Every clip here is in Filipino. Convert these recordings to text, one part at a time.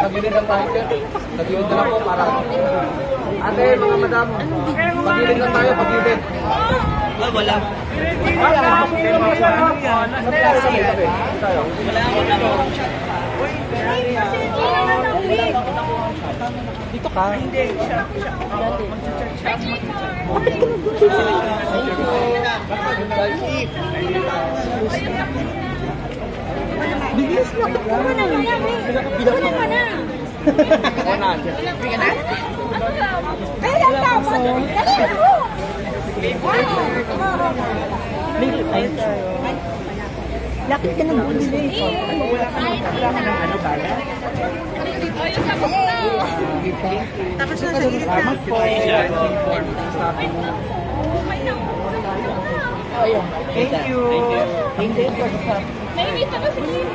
Pagilid lang tayo, sir. Pagilid na lang po para... Ate, mga madam, pagilid lang tayo, pagilid. Ah, wala. Dito ka. Bilis na. Kuha na nga yan eh. Kuha ka na. Ay, ang tama. Dali mo. Lakit ka ng bumili. Tapos na sa gilid ka. Thank you. Thank you. Naimita ka sa gilid.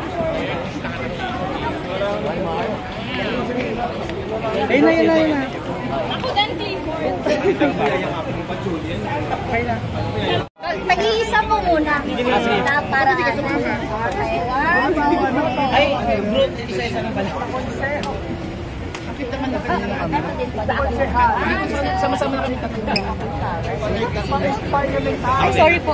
Ayun na, yun na, yun na. Ako dan Pag-iisa mo muna. Na para ano. Ay, group, isa-isa na pala. Sama-sama na kami Ay, sorry po.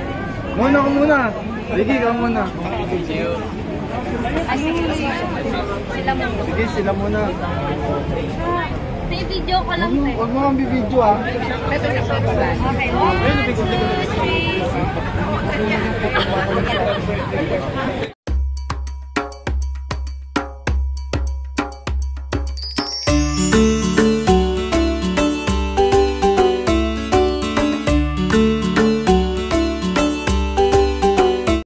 Muna ka muna. Sige ka muna. Ah, sige, sige. Sila muna. Sige, sila muna. Video ko lang tayo. Huwag mo eh. kang bibidyo ah. Ito na sa Okay.